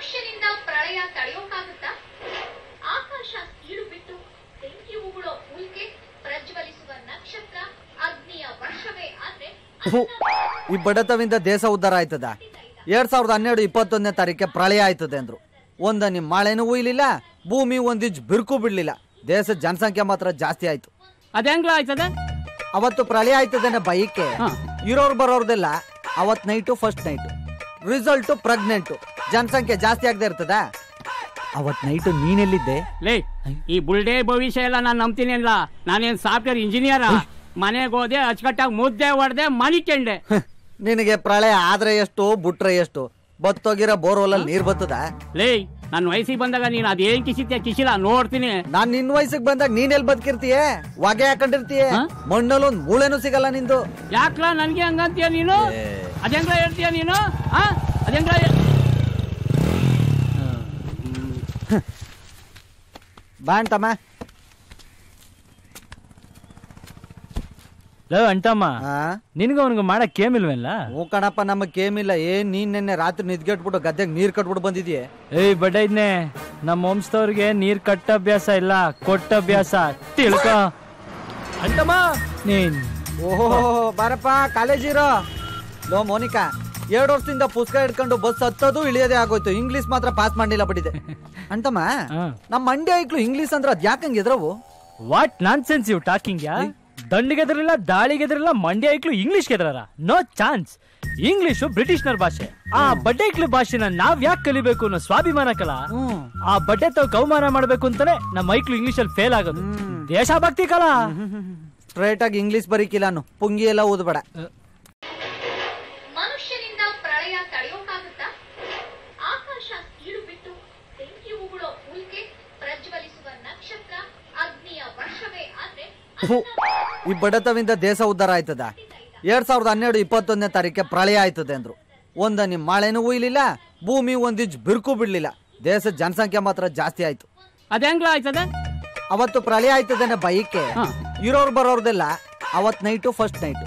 ಮನುಷ್ಯನಿಂದ ಪ್ರಳಯ ತಡೆಯೋಕ್ಕಾಗುತ್ತಾ ಆಕಾಶ ಸೀಳು ಬಿಟ್ಟು ಬೆಂಕಿ ಉಗುಳೋ ಉಲ್ಕೆ ಪ್ರಜ್ವಲಿಸುವ ನಕ್ಷತ್ರ ಅಗ್ನಿಯ ವರ್ಷವೇ ಆದ್ರೆ ಈ ಬಡತವಿಂದ ದೇಶ ಉದ್ಧಾರ ಆಯ್ತದ? ಎರಡ್ ಸಾವಿರದ ಹನ್ನೆರಡು ಇಪ್ಪತ್ತೊಂದನೇ ತಾರೀಕೆ ಪ್ರಳಯ ಆಯ್ತದೆ ಅಂದ್ರು. ಒಂದ ನಿಮ್ ಮಳೆನೂ ಉಯ್ಲಿಲ್ಲ ಭೂಮಿ ಒಂದಿಜ್ ಬಿರುಕು ಬಿಡ್ಲಿಲ್ಲ. ದೇಶದ ಜನಸಂಖ್ಯೆ ಮಾತ್ರ ಜಾಸ್ತಿ ಆಯ್ತು. ಅದ ಆಯ್ತದೆ ಆಯ್ತದ? ಅವತ್ತು ಪ್ರಳಯ ಆಯ್ತದೆ ಬೈಕೆ? ಹಾ. ಇರೋರು ಬರೋರ್ದೆಲ್ಲ ಅವತ್ night first night result pregnant ಜನಸಂಖ್ಯೆ ಜಾಸ್ತಿ ಆಗದೆ ಇರ್ತದ? ಅವತ್ ನೈಟು ನೀನೆಲ್ಲಿದ್ದೆ ಲೇ ಈ ಬುಲ್ಡೆ ಭವಿಷ್ಯ ಎಲ್ಲ ನಾನು ನಂಬ್ತೀನಿ ಅಲ್ಲ. ನಾನೇನ್ ಸಾಫ್ಟ್ವೇರ್ ಇಂಜಿನಿಯರ್ ಮನೆಗೆ ಹೋದೆ ಅಚ್ಚುಕಟ್ಟಾಗಿ ಮುದ್ದೆ ಹೊಡೆದೆ ಮನಿಕೆಂಡೆ ನಿನಗೆ ಪ್ರಳಯ ಆದ್ರೆ ಎಷ್ಟು ಬುಟ್ರೆ ಎಷ್ಟು? ಬತ್ತೋಗಿರೋ ಬೋರ್ವೆಲ್ ನೀರ್ ಬತ್ತದ? ಲೇ ನನ್ನ ವಯಸ್ಸಿಗೆ ಬಂದಾಗ ನೀನ್ ಅದೇನ್ ಕಿಸಿತ್ಯ? ಕಿಸಿಲ್ಲ ನೋಡ್ತೀನಿ. ನಾನ್ ನಿನ್ ವಯಸ್ಸಿಗೆ ಬಂದಾಗ ನೀನೆಲ್ ಬದುಕಿರ್ತೀಯ? ಹೊಗೆ ಹಾಕೊಂಡಿರ್ತೀಯ? ಹಾ? ಮಣ್ಣಲ್ಲಿ ಒಂದ್ ಮೂಳೆನೂ ಸಿಗಲ್ಲ ನಿಂದು. ಯಾಕ್ಲ ನನ್ಗೆ ಹಂಗಂತೀಯ ನೀನು? ಅದೇಂಗ್ಲ ಹೇಳ್ತೀಯ ನೀನು? ಆ ಅದೇಂಗ್ಲ ಬಾಂಟಮ್ಮ ಲವ್ ಅಂಟಮ್ಮ ನಿನ್ಗೂ ಅವನಿಗೆ ಮಾಡಕ್ ಕೇಮಿಲ್ವಲ್ಲ ಹ್ಞೂ ಕಣಪ್ಪ ನಮಗ್ ಕೇಮಿಲ್ಲ. ಏನ್ ನೀನ್ ನಿನ್ನೆ ರಾತ್ರಿ ನಿದ್ಗೆಟ್ಬಿಟ್ಟು ಗದ್ದೆಗೆ ನೀರ್ ಕಟ್ಬಿಟ್ಟು ಬಂದಿದ್ಯೆ? ಏಯ್ ಬಡ್ಡ ಇದ್ನೆ ನಮ್ಮ ವಂಶದವ್ರಿಗೆ ನೀರ್ ಕಟ್ಟ ಅಭ್ಯಾಸ ಇಲ್ಲ ಕೊಟ್ಟ ಅಭ್ಯಾಸ ತಿಳ್ಕ. ಅಂಟಮ್ಮ ನೀನ್. ಓಹೋ ಬಾರಪ್ಪ ಕಾಲೇಜಿರೋ ಇರೋ. ಲೋ ಮೋನಿಕಾ. ಎರಡು ವರ್ಷದಿಂದ ಪುಸ್ತಕ ಹಿಡ್ಕೊಂಡು ಬಸ್ ಹತ್ತೋದು ಇಳಿಯೋದೇ ಆಗೋಯ್ತು. ಇಂಗ್ಲಿಷ್ ಮಾತ್ರ ಪಾಸ್ ಮಾಡಲಿಲ್ಲ ಬಿಟ್ಟಿದೆ ಅಂತಮ್ಮ. ನಮ್ಮ ಮಂಡ್ಯ ಐಕ್ಳು ಇಂಗ್ಲಿಷ್ ಅಂದ್ರೆ ಅದ್ ಯಾಕಂಗ್ ಎದ್ರವು ವಾಟ್ ನಾನ್ ಸೆನ್ಸ್ ಇವ್ ಟಾಕಿಂಗ್ ಯಾ ದಾಳಿಗೆ ದಾಳಿಗೆದ್ರಲ್ಲ ಮಂಡ್ಯ ಐಕ್ಳು ಇಂಗ್ಲಿಷ್ ಗೆದ್ರಾರ ನೋ ಚಾನ್ಸ್ ಇಂಗ್ಲಿಷು ಬ್ರಿಟಿಷ್ನರ್ ಭಾಷೆ. ಆ ಬಡ್ಡೆ ಐಕ್ಳು ಭಾಷೆನ ನಾವ್ ಯಾಕೆ ಕಲಿಬೇಕು ಅನ್ನೋ ಸ್ವಾಭಿಮಾನ ಕಲ? ಆ ಬಡ್ಡೆ ತಾವ್ ಕೌಮಾನ ಮಾಡ್ಬೇಕು ಅಂತಾನೆ ನಮ್ಮ ಐಕ್ಳು ಇಂಗ್ಲಿಷ್ ಅಲ್ಲಿ ಫೇಲ್ ಆಗೋದು. ದೇಶಭಕ್ತಿ ಕಲಾ. ಸ್ಟ್ರೈಟ್ ಆಗಿ ಇಂಗ್ಲಿಷ್ ಬರೀಕಿಲ್ಲ ಪುಂಗಿ ಎಲ್ಲ ಓದ್ಬೇಡ. ಈ ಬಡತವಿಂದ ದೇಶ ಉದ್ಧಾರ ಆಯ್ತದ? ಎರಡ್ ಸಾವಿರದ ಹನ್ನೆರಡು ಇಪ್ಪತ್ತೊಂದನೇ ತಾರೀಕೆ ಪ್ರಳಯ ಆಯ್ತದೆ ಅಂದ್ರು. ಒಂದ ನಿಮ್ಮ ಮಳೆನೂ ಉಯ್ಲಿಲ್ಲ ಭೂಮಿ ಒಂದಿಜ್ ಬಿರುಕು ಬಿಡ್ಲಿಲ್ಲ. ದೇಶದ ಜನಸಂಖ್ಯೆ ಮಾತ್ರ ಜಾಸ್ತಿ ಆಯ್ತು. ಅದೇಂಗ್ಲ ಆಯ್ತದ? ಅವತ್ತು ಪ್ರಳಯ ಆಯ್ತದೇನೆ ಬೈಕೆ. ಇರೋರ್ ಇರೋರು ಬರೋರ್ದೆಲ್ಲ ಅವತ್ night first night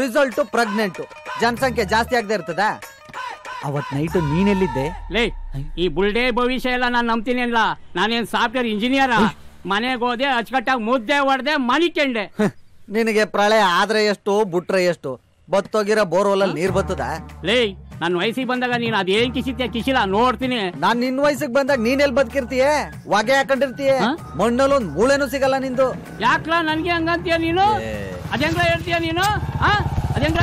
result pregnant ಜನಸಂಖ್ಯೆ ಜಾಸ್ತಿ ಆಗದೆ ಇರ್ತದ? ಅವತ್ ನೈಟು ನೀನೆಲ್ಲಿದ್ದೆ? ಲೇ ಈ ಬುಲ್ಡೇ ಭವಿಷ್ಯ ಎಲ್ಲ ನಾನು ನಂಬ್ತೀನಿ ಅಲ್ಲ ನಾನೇನ್ ಸಾಫ್ಟ್ವೇರ್ ಇಂಜಿನಿಯರ್ ಮನೆಗೆ ಹೋದೆ ಅಚ್ಚುಕಟ್ಟಾಗಿ ಮುದ್ದೆ ಹೊಡೆದೆ ಮನಿಕೆಂಡೆ ನಿನಗೆ ಪ್ರಳಯ ಆದ್ರೆ ಎಷ್ಟು ಬುಟ್ರೆ ಎಷ್ಟು? ಬತ್ತೋಗಿರೋ ಬೋರ್ವೆಲ್ ನೀರ್ ಬತ್ತದ? ಲೇ ನನ್ನ ವಯಸ್ಸಿಗೆ ಬಂದಾಗ ನೀನು ಅದೇನ್ ಕಿಸಿತ್ಯ? ಕಿಸಿಲ್ಲ ನೋಡ್ತೀನಿ. ನಾನ್ ನಿನ್ ವಯಸ್ಸಿಗೆ ಬಂದಾಗ ನೀನೆಲ್ ಬದುಕಿರ್ತೀಯ? ಹೊಗೆ ಹಾಕೊಂಡಿರ್ತೀಯ? ಮಣ್ಣಲ್ಲಿ ಒಂದ್ ಮೂಳೆನೂ ಸಿಗಲ್ಲ ನಿಂದು. ಯಾಕ್ಲ ನನ್ಗೆ ಹಂಗಂತೀಯ ನೀನು? ಅದೇಂಗ್ಲ ಹೇಳ್ತೀಯ ನೀನು? ಆ ಅದೇಂಗ್ಲ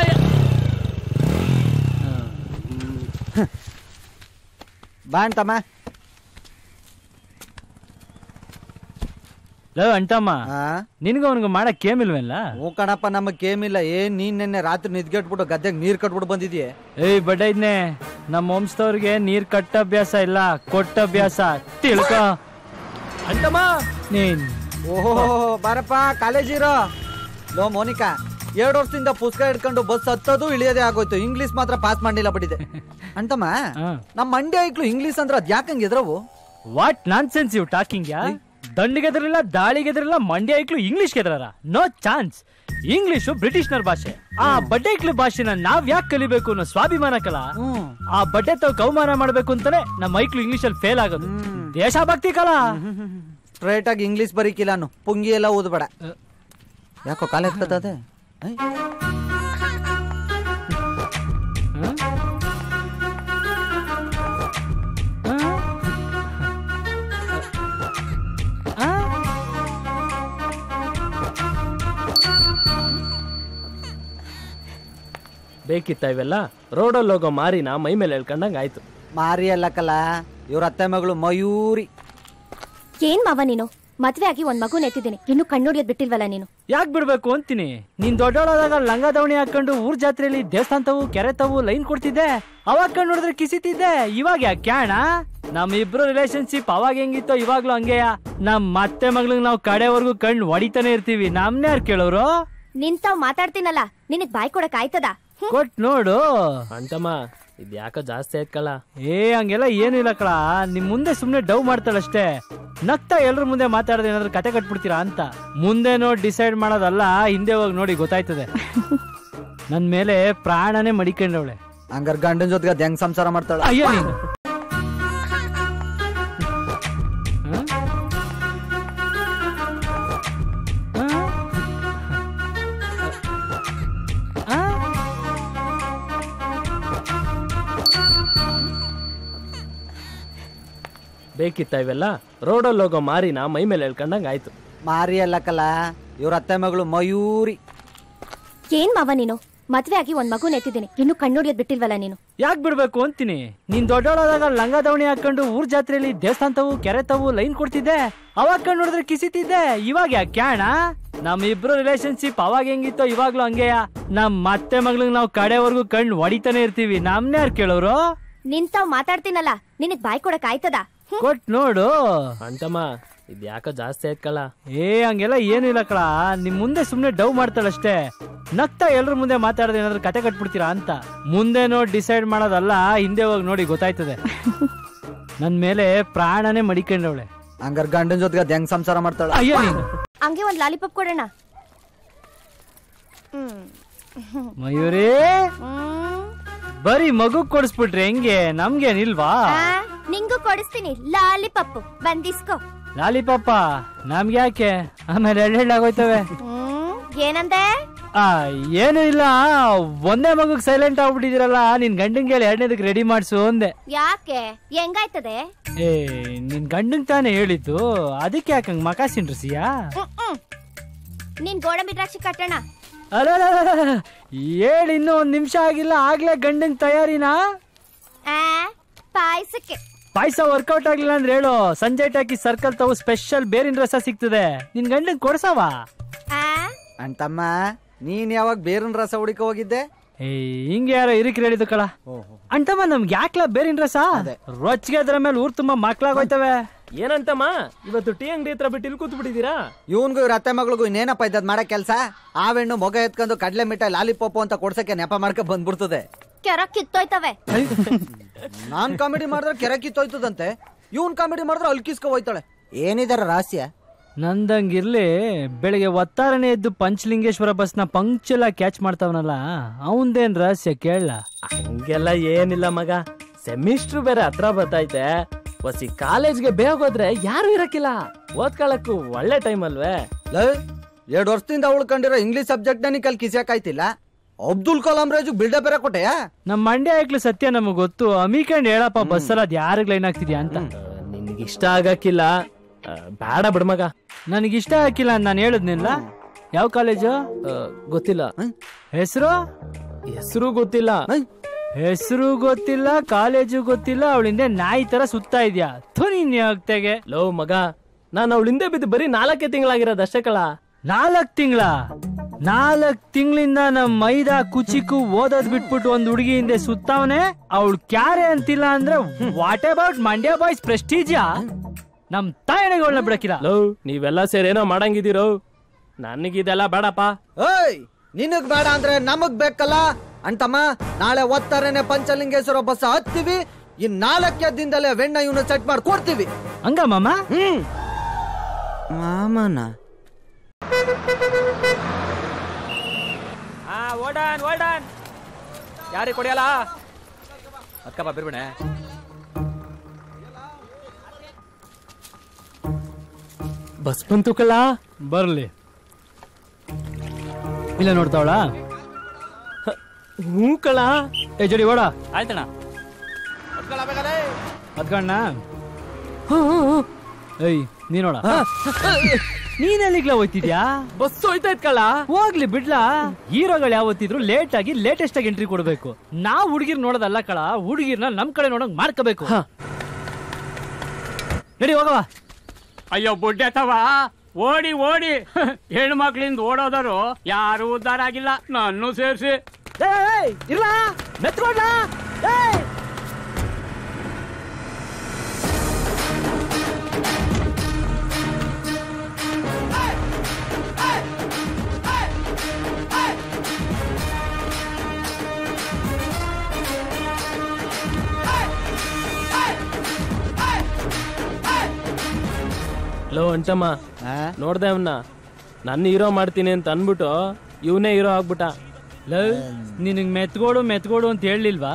ಹೇ- ಬಾಂಟಮ್ಮ ಲೋ ಅಂಟಮ್ಮ ನಿನ್ಗ ಅವನಿಗೆ ಮಾಡಕ್ ಕೇಮಿಲ್ವಲ್ಲ ಹ್ಞೂ ಕಣಪ್ಪ ನಮಗ್ ಕೇಮಿಲ್ಲ. ಏನ್ ನೀನ್ ನಿನ್ನೆ ರಾತ್ರಿ ನಿದ್ಗೆಟ್ಬಿಟ್ಟು ಗದ್ದೆಗೆ ನೀರ್ ಕಟ್ಬಿಟ್ಟು ಬಂದಿದ್ಯೆ? ಏಯ್ ಬಡ್ಡ ಇದ್ನೆ ನಮ್ಮ ವಂಶದವ್ರಿಗೆ ನೀರ್ ಕಟ್ಟ ಅಭ್ಯಾಸ ಇಲ್ಲ ಕೊಟ್ಟ ಅಭ್ಯಾಸ ತಿಳ್ಕ. ಅಂಟಮ್ಮ ನೀನ್. ಓಹೋ ಬಾರಪ್ಪ ಕಾಲೇಜ್ ಇರೋ. ಲೋ ಮೋನಿಕಾ ಎರಡು ವರ್ಷದಿಂದ ಪುಸ್ತಕ ಹಿಡ್ಕೊಂಡು ಬಸ್ ಹತ್ತೋದು ಇಳಿಯೋದೇ ಆಗೋಯ್ತು. ಇಂಗ್ಲಿಷ್ ಮಾತ್ರ ಪಾಸ್ ಮಾಡ್ಲಿಲ್ಲ ಬಿಟ್ಟಿದೆ ಅಂತಮ್ಮ ಹಾ. ನಮ್ಮ ಮಂಡ್ಯ ಐಕ್ಳು ಇಂಗ್ಲಿಷ್ ಅಂದ್ರೆ ಅದ್ ಯಾಕಂಗ್ ಎದ್ರವು ವಾಟ್ ನಾನ್ ಸೆನ್ಸ್ ಇವ್ ಟಾಕಿಂಗ್ ಯಾ ದಂಡಿಗೆದ್ರಲ್ಲ ದಾಳಿಗೆದ್ರಲ್ಲ ಮಂಡ್ಯ ಐಕ್ಳು ಇಂಗ್ಲಿಷ್ ಗೆದ್ರಾರ. ನೋ ಚಾನ್ಸ್ ಇಂಗ್ಲಿಷು ಬ್ರಿಟಿಷ್ನರ್ ಭಾಷೆ. ಆ ಬಡ್ಡೆ ಇಕ್ಲು ಭಾಷೆನ ನಾವ್ ಯಾಕೆ ಕಲಿಬೇಕು ಅನ್ನೋ ಸ್ವಾಭಿಮಾನ ಕಲ? ಆ ಬಡ್ಡೆ ತಾವ್ ಕೌಮಾನ ಮಾಡ್ಬೇಕು ಅಂತಾನೆ ನಮ್ಮ ಐಕ್ಲು ಇಂಗ್ಲಿಷ್ ಅಲ್ಲಿ ಫೇಲ್ ಆಗೋದು ದೇಶಭಕ್ತಿ ಕಲ. ಸ್ಟ್ರೈಟ್ ಆಗಿ ಇಂಗ್ಲಿಷ್ ಬರೀಕಿಲ್ಲ ಪುಂಗಿ ಎಲ್ಲ ಓದ್ಬೇಡ. ಯಾಕೋ ಕಾಲೇಜ್ ಕತ್ತದೆ ಬೇಕಿತ್ತ ಇವೆಲ್ಲ? ರೋಡಲ್ಲಿ ಹೋಗೋ ಮಾರಿನ ಮೈ ಮೇಲೆ ಹೇಳ್ಕೊಂಡಂಗೆ ಆಯ್ತು. ಮಾರಿ ಅಲ್ಲಕ್ಕಲ್ಲ ಇವ್ರ ಅತ್ತೆ ಮಗಳು ಮಯೂರಿ. ಏನ್ ಮಾವ ನೀನು? ಮದ್ವೆ ಆಗಿ ಒಂದ್ ಮಗು ನೆತ್ತಿದ್ದೀನಿ. ಇನ್ನು ಕಣ್ಣುಡಿಯೋದ್ ಬಿಟ್ಟಿಲ್ವಲ್ಲ ನೀನು? ಯಾಕೆ ಬಿಡ್ಬೇಕು ಅಂತೀನಿ? ನೀನ್ ದೊಡ್ಡೋಳಾದಾಗ ಲಂಗ ದಾವಣಿ ಹಾಕೊಂಡು ಊರ್ ಜಾತ್ರೆಯಲ್ಲಿ ದೇವಸ್ಥಾನ ತವು ಕೆರೆ ತವು ಲೈನ್ ಕೊಡ್ತಿದ್ದೆ. ಅವಾಗ ಕಣ್ಣು ನೋಡಿದ್ರೆ ಕಿಸಿತಿದ್ದೆ. ಇವಾಗ ಯಾಕೆ ಅಣ್ಣ ನಮ್ ಇಬ್ರು ರಿಲೇಶನ್ಶಿಪ್ ಅವಾಗ ಹೆಂಗಿತ್ತೋ ಇವಾಗ್ಲೂ ಹಂಗೆಯ. ನಮ್ ಮತ್ತೆ ಮಗ್ಳಿಗೆ ನಾವು ಕಡೆವರೆಗೂ ಕಣ್ಣು ಹೊಡಿತಾನೆ ಇರ್ತೀವಿ. ನಮ್ನೇ ಯಾರು ಕೇಳೋರು? ನಿಂತಾವ್ ಮಾತಾಡ್ತೀನಲ್ಲ. ನಿನಗ್ ಬಾಯ್ ಕೊಡಕ್ ಆಯ್ತದ? ಕೊಟ್ ನೋಡು. ಅಂತಮ್ಮ ಇದ್ ಯಾಕೋ ಜಾಸ್ತಿ ಆಯ್ತಲ್ಲ ಏ ಹಂಗೆಲ್ಲ ಏನಿಲ್ಲ ಕಳ ನಿಮ್ ಮುಂದೆ ಸುಮ್ನೆ ಡವ್ ಮಾಡ್ತಾಳಷ್ಟೇ ನಗ್ತಾ ಎಲ್ರ ಮುಂದೆ ಮಾತಾಡದ ಏನಾದ್ರು ಕತೆ ಕಟ್ಬಿಡ್ತೀರಾ ಅಂತ. ಮುಂದೆ ನೋಡಿ ಡಿಸೈಡ್ ಮಾಡೋದಲ್ಲ ಹಿಂದೆ ಹೋಗಿ ನೋಡಿ ಗೊತ್ತಾಯ್ತದೆ. ನನ್ ಮೇಲೆ ಪ್ರಾಣನೇ ಮಡಿಕೊಂಡವಳೆ. ಹಂಗಾರ್ ಗಂಡನ್ ಜೊತೆಗೆ ಅದ್ ಹೆಂಗ್ ಸಂಸಾರ ಮಾಡ್ತಾಳ? ಅಯ್ಯೋ ನೀನು. ಬೇಕಿತ್ತ ಇವೆಲ್ಲ? ರೋಡಲ್ಲಿ ಹೋಗೋ ಮಾರಿನ ಮೈ ಮೇಲೆ ಹೇಳ್ಕೊಂಡಂಗ ಆಯ್ತು. ಮಾರಿ ಅಲ್ಲಕ್ಕಲ್ಲ ಇವ್ರ ಅತ್ತೆ ಮಗಳು ಮಯೂರಿ. ಏನ್ ಮಾವ ನೀನು? ಮದ್ವೆ ಆಗಿ ಒಂದ್ ಮಗು ನೆತ್ತಿದ್ದೀನಿ. ಇನ್ನು ಕಣ್ಣುಡಿಯೋದ್ ಬಿಟ್ಟಿಲ್ವಲ್ಲ ನೀನು? ಯಾಕೆ ಬಿಡ್ಬೇಕು ಅಂತೀನಿ? ನೀನ್ ದೊಡ್ಡವಳಾದಾಗ ಲಂಗ ದಾವಣಿ ಹಾಕೊಂಡು ಊರ್ ಜಾತ್ರೆಯಲ್ಲಿ ದೇವಸ್ಥಾನ ತವು ಕೆರೆ ತವು ಲೈನ್ ಕೊಡ್ತಿದ್ದೆ. ಅವಾಗ ಕಣ್ಣು ನೋಡಿದ್ರೆ ಕಿಸಿತಿದ್ದೆ. ಇವಾಗ ಯಾಕೆ ಅಣ್ಣ ನಮ್ ಇಬ್ರು ರಿಲೇಶನ್ಶಿಪ್ ಅವಾಗ ಹೆಂಗಿತ್ತೋ ಇವಾಗ್ಲೂ ಹಂಗೆಯ. ನಮ್ ಮತ್ತೆ ಮಗ್ಳಿಗೆ ನಾವು ಕಡೆವರೆಗೂ ಕಣ್ಣು ಹೊಡಿತಾನೆ ಇರ್ತೀವಿ. ನಮ್ನೇ ಯಾರು ಕೇಳೋರು? ನಿಂತಾವ್ ಮಾತಾಡ್ತೀನಲ್ಲ. ನಿನಗ್ ಬಾಯ್ ಕೊಡಕ್ ಆಯ್ತದ? ಕೊಟ್ ನೋಡು. ಅಂತಮ್ಮ ಇದು ಯಾಕೋ ಜಾಸ್ತಿ ಆಯ್ತಲ್ಲ ಏ ಹಂಗೆಲ್ಲ ಏನಿಲ್ಲ ಕಳ ನಿಮ್ ಮುಂದೆ ಸುಮ್ನೆ ಡವ್ ಮಾಡ್ತಾಳಷ್ಟೇ ನಗ್ತಾ ಎಲ್ರ ಮುಂದೆ ಮಾತಾಡದೆ ಏನಾದ್ರು ಕತೆ ಕಟ್ಬಿಡ್ತೀರಾ ಅಂತ. ಮುಂದೆ ನೋಡಿ ಡಿಸೈಡ್ ಮಾಡೋದಲ್ಲ ಹಿಂದೆ ಹೋಗಿ ನೋಡಿ ಗೊತ್ತಾಯ್ತದೆ. ನನ್ ಮೇಲೆ ಪ್ರಾಣನೇ ಮಡಿಕೊಂಡವಳೆ. ಹಂಗಾರ್ ಗಂಡನ ಜೊತೆಗೆ ಅದ್ ಹೆಂಗ್ ಸಂಸಾರ ಮಾಡ್ತಾಳ? ಅಯ್ಯೋ ನೀನು. ಹಂಗೆ ಒಂದ್ ಲಾಲಿಪಾಪ್ ಕೊಡೋಣ ಮಯೂರಿ? ಹ್ಮ್. ಬರೀ ಮಗು ಕೊಡಿಸ್ಬಿಟ್ರೆ ಹೆಂಗೆ? ನಮ್ಗೇನಿಲ್ವಾ? ನಿಂಗೂ ಕೊಡಿಸ್ತೀನಿ. ಲಾಲಿಪಾಪ್ ಬಂದಿಸ್ಕೋ. ಲಾಲಿಪಾಪ ನಮ್ಗೆ ಯಾಕೆ ಆಮೇಲೆ ಎಳ್ಳೆಳ್ಳಾಗೋಯ್ತವೆ. ಏನಂದೆ? ಆ ಏನು ಇಲ್ಲ ಒಂದೇ ಮಗುಗ್ ಸೈಲೆಂಟ್ ಆಗ್ಬಿಟ್ಟಿದಿರಲ್ಲ ನಿನ್ ಗಂಡಂಗೆ ಹೇಳಿ ಎರಡನೇದಕ್ಕೆ ರೆಡಿ ಮಾಡಿಸು ಅಂದೆ. ಯಾಕೆ? ಹೆಂಗಾಯ್ತದೆ? ಏ ನಿನ್ ಗಂಡಂಗ್ ತಾನೇ ಹೇಳಿದ್ದು ಅದಕ್ಕೆ ಯಾಕೆ ಹಂಗ್ ಮಕ ಸಿಂಡ್ರಸಿಯಾ ಹ್ಮ್, ಹ್ಮ್. ನೀನ್ ಗೋಡಂಬಿ ದ್ರಾಕ್ಷಿ ಕಟ್ಟೋಣ. ಅಲ್ಲ ಹೇಳಿ ಇನ್ನೂ ಒಂದ್ ನಿಮಿಷ ಆಗಿಲ್ಲ ಆಗ್ಲೇ ಗಂಡನ್ ತಯಾರಿನಾ? ಆ ಪಾಯಸಕ್ಕೆ. ಪಾಯಸ ವರ್ಕೌಟ್ ಆಗ್ಲಿಲ್ಲ ಅಂದ್ರೆ ಹೇಳು ಸಂಜೆ ಟಾಕಿ ಸರ್ಕಲ್ ತಾವು ಸ್ಪೆಷಲ್ ಬೇರಿನ ರಸ ಸಿಗ್ತದೆ. ನಿನ್ ಗಂಡನ್ ಕೊಡ್ಸವ? ಆ? ಅಂತಮ್ಮ ನೀನ್ ಯಾವಾಗ ಬೇರಿನ ರಸ ಹುಡುಕ ಹೋಗಿದ್ದೆ? ಏ ಹಿಂಗೆ ಯಾರೋ ಇರಿಕ್ ಹೇಳಿದ್ದು ಕಳ. ಅಂಟಮ್ಮ ನಮ್ಗೆ ಯಾಕ್ಲ ಬೇರಿನ ರಸ ರೊಚ್ಚಿಗೆ ಅದ್ರ ಮೇಲೆ ಊರ್ ತುಂಬಾ ಮಕ್ಳಾಗೋಯ್ತವೆ. ಏನಂತಮ್ಮ? ಇವತ್ತು ಟೀ ಅಂಗಡಿ ಹತ್ರ ಬಿಟ್ಟು ಇಲ್ಲಿ ಕೂತ್ ಬಿಟ್ಟಿದ್ದೀರಾ ಇವನ್ಗೂ ಇವ್ರ ಅತ್ತೆ ಮಗಳಿಗೂ ಇನ್ನೇನಪ್ಪ ಇದ್ದದ್ ಮಾಡೋ ಕೆಲ್ಸ? ಆವೆಣ್ಣು ಮೊಗ ಎತ್ಕೊಂಡು ಕಡಲೆ ಮಿಠಾಯಿ ಲಾಲಿಪಾಪು ಅಂತ ಕೊಡ್ಸಕ್ಕೆ ನೆಪ ಮಾಡ್ಕೊ ಬಂದ್ಬಿಡ್ತದೆ. ಕೆರ ಕಿತ್ತೋಯ್ತವೆ. ನಾನ್ ಕಾಮಿಡಿ ಮಾಡಿದ್ರೆ ಕೆರೆ ಕಿತ್ತೋಯ್ತದಂತೆ. ಇವನ್ ಕಾಮಿಡಿ ಮಾಡಿದ್ರೆ ಅಲ್ಕಿಸ್ಕೊ ಹೋಯ್ತಾಳೆ. ಏನಿದಾರ ರಹಸ್ಯ? ನಂದಂಗಿರ್ಲಿ ಬೆಳಿಗ್ಗೆ ಒತ್ತಾರನೇ ಎದ್ದು ಪಂಚಲಿಂಗೇಶ್ವರ ಬಸ್ನ ಪಂಕ್ಚುಲ ಕ್ಯಾಚ್ ಮಾಡ್ತಾವನಲ್ಲ ಅವಂದೇನ್ ರಹಸ್ಯ ಕೇಳಲ್ಲ ಹಂಗೆಲ್ಲ ಏನಿಲ್ಲ ಮಗ. ಸೆಮಿಸ್ಟ್ರ್ ಬೇರೆ ಹತ್ರ ಬರ್ತೈತೆ. ಹೊಸಿ ಕಾಲೇಜ್ಗೆ ಬೇಗ ಹೋದ್ರೆ ಯಾರು ಇರಕ್ಕಿಲ್ಲ. ಓದ್ಕೊಳಕ್ಕೂ ಒಳ್ಳೆ ಟೈಮ್ ಅಲ್ವೇ? ಎರಡು ವರ್ಷದಿಂದ ಉಳ್ಕೊಂಡಿರೋ ಇಂಗ್ಲಿಷ್ ಸಬ್ಜೆಕ್ಟ್ ನನಗೆ ಕಲ್ ಕಿಸಿಯಾಕಾಯ್ತಿಲ್ಲ? ಅಬ್ದುಲ್ ಕಲಾಂ ರಾಜು ಬಿಲ್ಡಪ್ ಬೇರೆ ಕೊಟ್ಟೆಯಾ? ನಮ್ಮ ಮಂಡ್ಯ ಆಗ್ಲಿ ಸತ್ಯ ನಮಗ್ ಗೊತ್ತು. ಅಮಿಕಂಡ್ ಹೇಳಪ್ಪ ಬಸ್ಸಲ್ಲಿ ಅದ್ ಯಾರಿಗ್ ಲೈನ್ ಆಗ್ತಿದ್ಯಾ ಅಂತ. ನಿನ್ಗೆ ಇಷ್ಟ ಆಗಕ್ಕಿಲ್ಲ. ಬೇಡ ಬಿಡ್ಮಗ ನನಗೆ ಇಷ್ಟ ಆಗಿಲ್ಲ ಅಂತ ನಾನು ಹೇಳಿದ್ನಿಲ್ಲ. ಯಾವ ಕಾಲೇಜು? ಗೊತ್ತಿಲ್ಲ. ಹೆಸರು? ಹೆಸರು ಗೊತ್ತಿಲ್ಲ. ಹೆಸರು ಗೊತ್ತಿಲ್ಲ ಕಾಲೇಜು ಗೊತ್ತಿಲ್ಲ ಅವಳಿಂದ ನಾಯಿ ತರ ಸುತ್ತಾ ಇದ್ಯಾ? ಥು ಆಗ್ತೇಗೆ ಲವ್ ಲೋ ಮಗ ನಾನು ಅವಳ ಹಿಂದೆ ಬಿದ್ದು ಬರೀ ನಾಲ್ಕೇ ತಿಂಗಳಾಗಿರೋದು ಅಷ್ಟೇ ಕಳ ನಾಲ್ಕ್ ತಿಂಗಳ? ನಾಲ್ಕ್ ತಿಂಗಳಿಂದ ನಮ್ ಮೈದಾ ಕುಚಿಕು ಓದೋದ್ ಬಿಟ್ಬಿಟ್ಟು ಒಂದ್ ಹುಡುಗಿ ಹಿಂದೆ ಸುತ್ತಾವನೆ ಅವಳು ಕ್ಯಾರೆ ಅಂತಿಲ್ಲ ಅಂದ್ರೆ ವಾಟ್ ಅಬೌಟ್ ಮಂಡ್ಯ ಬಾಯ್ಸ್ ಪ್ರೆಸ್ಟೀಜಾ ನಮ್ ತಾಯಣಗಳನ್ನ ಬಿಡಕಿಲ್ಲ ಲವ್ ನೀವೆಲ್ಲ ಸೇರಿ ಏನೋ ಮಾಡಂಗಿದ್ದೀರೋ? ನನಗಿದೆಲ್ಲ ಬೇಡಪ್ಪ. ಏಯ್ ನಿನಗ್ ಬೇಡ ಅಂದ್ರೆ ನಮಗ್ ಬೇಕಲ್ಲ? ಅಂತಮ್ಮ ನಾಳೆ ಒತ್ತಾರನೆ ಪಂಚಲಿಂಗೇಶ್ವರ ಬಸ್ ಹತ್ತೀವಿ ಇನ್ ನಾಲ್ಕೇ ದಿನದಲ್ಲೇ ವೆಣ್ಣ ಇವನು ಸೆಟ್ ಮಾಡಿ ಕೊಡ್ತೀವಿ. ಹಂಗ ಮಾಮ? ಹ್ಮ್. ಮಾಮನ. ಆ ಓಡಾನ್ ಓಡಾನ್. ಯಾರಿಗೆ ಕೊಡಿಯಲ್ಲ? ಅಕ್ಕಪ್ಪ ಬಿರ್ಬಿಣೆ. ಬಸ್ ಬಂತು ಕಲ್ಲ? ಬರ್ಲಿ. ಇಲ್ಲ ನೋಡ್ತಾವಳ? ಹ್ಞೂ ಕಳ ಏ ಜಡಿ ಓಡ. ಆಯ್ತಣ್ಣ. ಅದ್ಕಣ್ಣ. ಏಯ್ ನೀನೋಡ ನೀನ್ ಎಲ್ಲಿಗ್ಲ ಹೋಯ್ತಿದ್ಯಾ? ಬಸ್ ಹೋಯ್ತಾಯ್ತ್ ಕಳ ಹೋಗ್ಲಿ ಬಿಡ್ಲಾ. ಹೀರೋಗಳು ಯಾವತ್ತಿದ್ರು ಲೇಟ್ ಆಗಿ ಲೇಟೆಸ್ಟ್ ಆಗಿ ಎಂಟ್ರಿ ಕೊಡ್ಬೇಕು. ನಾವ್ ಹುಡುಗಿರ್ ನೋಡೋದಲ್ಲ ಕಳ ಹುಡುಗಿರ್ನ ನಮ್ ಕಡೆ ನೋಡಂಗ್ ಮಾಡ್ಕೋಬೇಕು. ನಡಿ ಹೋಗವ. ಅಯ್ಯೋ ಬುಡ್ಡೆ ಅಥವಾ ಓಡಿ ಓಡಿ. ಹೆಣ್ಮಕ್ಳಿಂದ ಓಡೋದರು ಯಾರು ಉದ್ದಾರ ಆಗಿಲ್ಲ ನನ್ನೂ ಸೇರಿಸಿ. ಇಲ್ಲ ಮೆತ್ಕೊಂಡ್ಲ? ಲೋ ಅಂಟಮ್ಮ ನೋಡ್ದೆ ಅವನ್ನ ನನ್ನ ಹೀರೋ ಮಾಡ್ತೀನಿ ಅಂತ ಅನ್ಬಿಟ್ಟು ಇವನೇ ಹೀರೋ ಆಗ್ಬಿಟ್ಟ. ಲವ್ ನಿನಗೆ ಮೆತ್ಗೋಡು ಮೆತ್ಗೋಡು ಅಂತ ಹೇಳಲಿಲ್ವಾ?